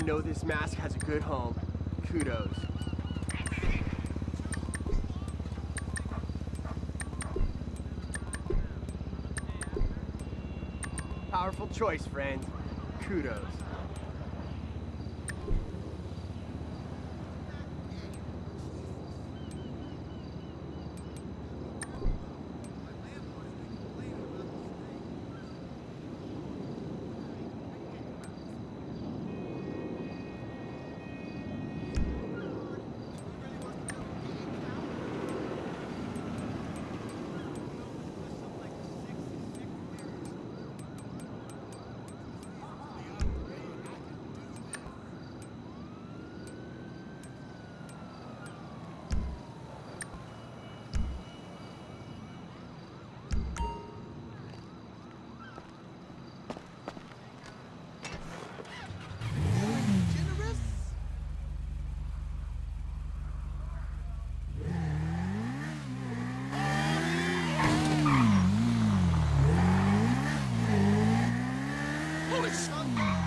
know this mask has a good home. Kudos. Powerful choice, friend. Kudos. Holy shit!